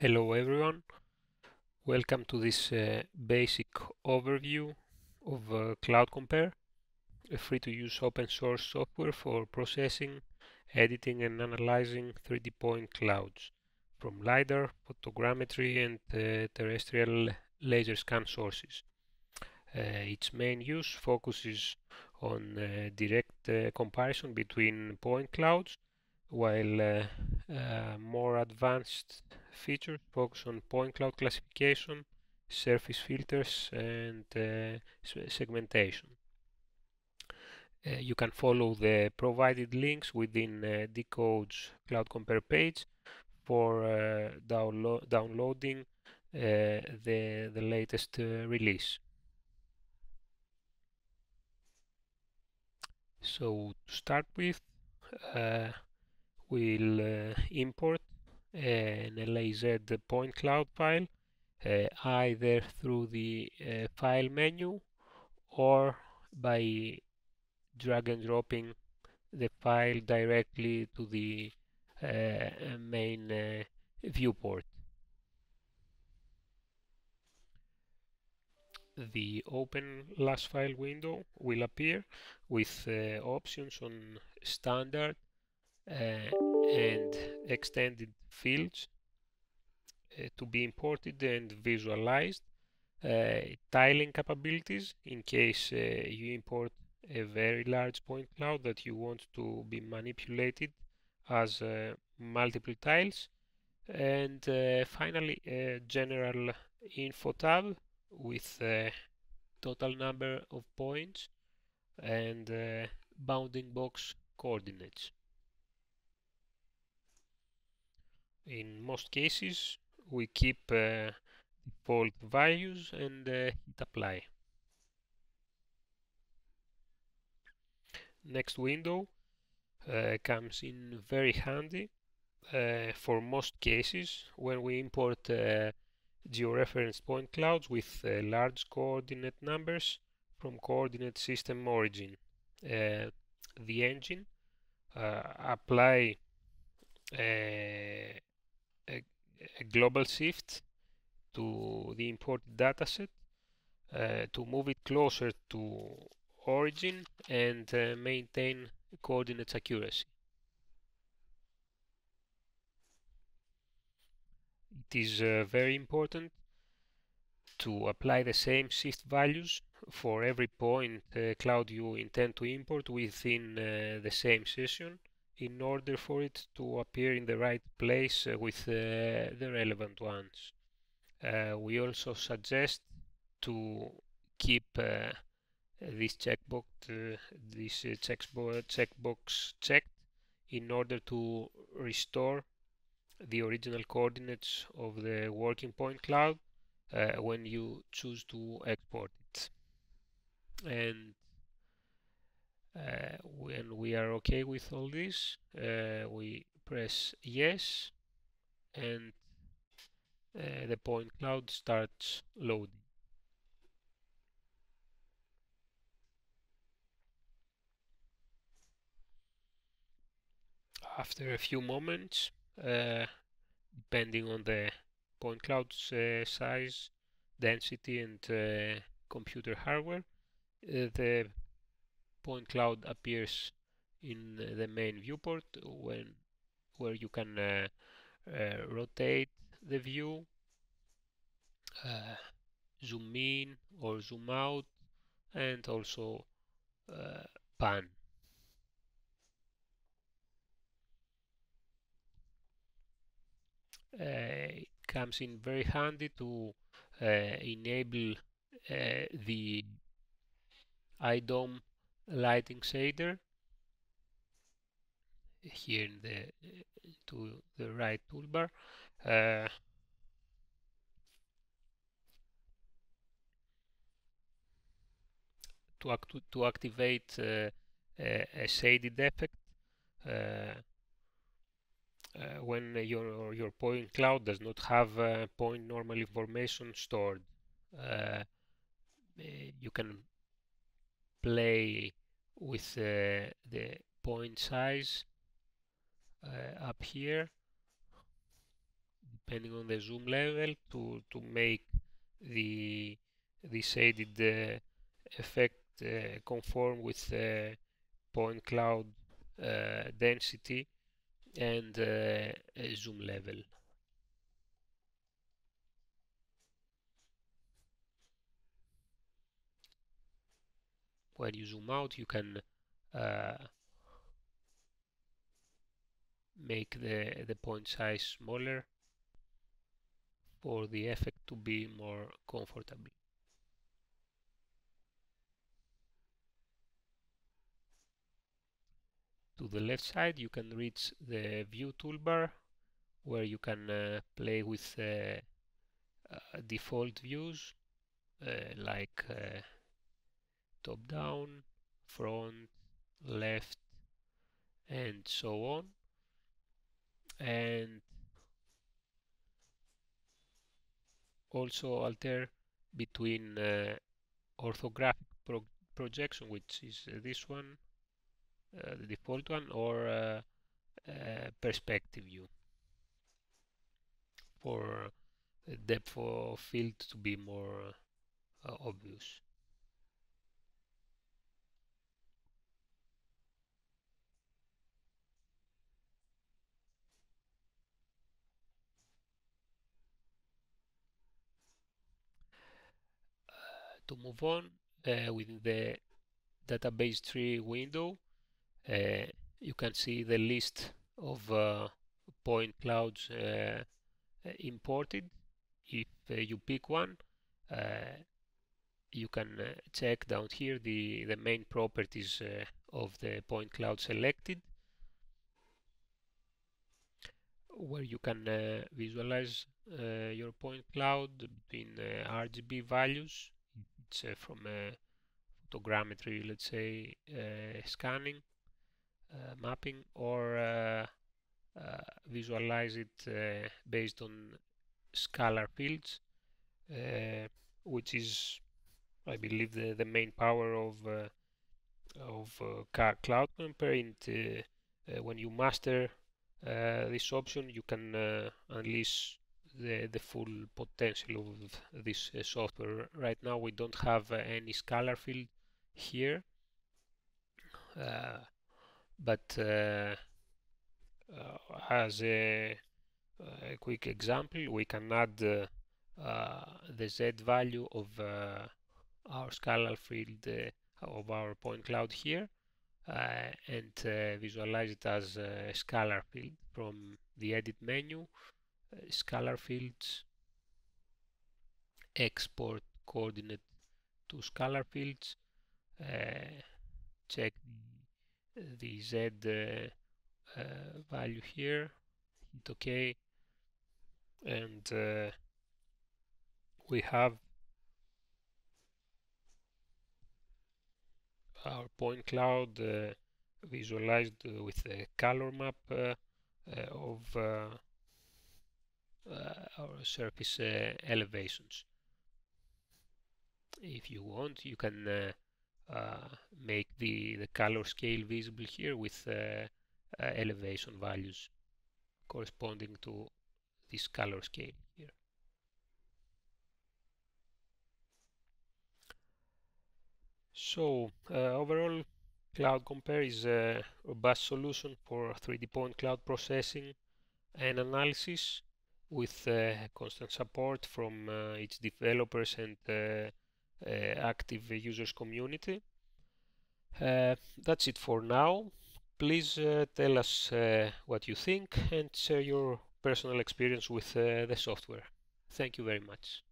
Hello everyone, welcome to this uh, basic overview of uh, Cloud Compare, a free-to-use open source software for processing, editing and analyzing 3D point clouds from LiDAR, photogrammetry and uh, terrestrial laser scan sources. Uh, its main use focuses on uh, direct uh, comparison between point clouds while more advanced features focus on point cloud classification, surface filters and segmentation. Uh, you can follow the provided links within uh, DCOdes' Cloud Compare page for uh, downlo downloading the, the latest release. So to start with, we'll uh, import an LAZ point cloud file uh, either through the uh, file menu or by drag and dropping the file directly to the uh, main uh, viewport. The open LAS file window will appear with uh, options on standard, uh, and extended fields uh, to be imported and visualized. Uh, tiling capabilities in case you import a very large point cloud that you want to be manipulated as uh, multiple tiles and uh, finally a general info tab with a total number of points and uh, bounding box coordinates in most cases we keep uh, default values and uh, hit apply. Next window uh, comes in very handy uh, for most cases when we import uh, georeferenced point clouds with uh, large coordinate numbers from coordinate system origin. the engine apply a global shift to the imported dataset uh, to move it closer to origin and uh, maintain coordinates accuracy. It is uh, very important to apply the same shift values for every point uh, cloud you intend to import within uh, the same session in order for it to appear in the right place uh, with uh, the relevant ones. Uh, we also suggest to keep this checkbox this checkbox checked in order to restore the original coordinates of the working point cloud uh, when you choose to export it. And uh, when we are okay with all this uh, we press yes and uh, the point cloud starts loading after a few moments uh, depending on the point cloud's uh, size density and uh, computer hardware the point cloud appears in the main viewport when where you can uh, uh, rotate the view uh, zoom in or zoom out and also uh, pan it comes in very handy to uh, enable the Eye-Dome lighting shader here in the to the right toolbar. Uh, to, act to activate uh, a, shaded effect uh, uh, when your your point cloud does not have uh, point normal information stored. Uh, you can play with the point size up here depending on the zoom level to to make the the shaded uh, effect uh, conform with the point cloud uh, density and zoom level. When you zoom out, you can uh, make the, the point size smaller for the effect to be more comfortable. To the left side you can reach the view toolbar where you can uh, play with uh, uh, default views uh, like uh, top down, front, left and so on. And also alter between uh, orthographic pro projection which is this one the default one or uh, uh, perspective view for depth of field to be more obvious. to move on uh, within the database tree window uh, you can see the list of uh, point clouds uh, imported. If you pick one, you can check down here the, the main properties of the point cloud selected where you can uh, visualize uh, your point cloud between uh, RGB values. It's from photogrammetry, let's say, scanning uh, mapping or uh, uh, visualize it based on scalar fields which is I believe the, the main power of of cloud comparing when you master this option you can unleash the, the full potential of this uh, software. Right now we don't have uh, any scalar field here. Uh, but uh, uh, as a, a, quick example we can add uh, the z value of our scalar field of our point cloud here uh, and uh, visualize it as a scalar field from the edit menu uh, scalar fields export coordinate to scalar fields check the z uh, uh, value here hit ok and uh, we have our point cloud uh, visualized uh, with a color map uh, of our surface elevations. If you want, you can uh, make the, the color scale visible here with uh, uh, elevation values corresponding to this color scale here. So overall Cloud Compare is a robust solution for 3D point cloud processing and analysis with uh, constant support from uh, its developers and uh, uh, active users community. Uh, that's it for now. Please uh, tell us what you think and share your personal experience with the software. Thank you very much.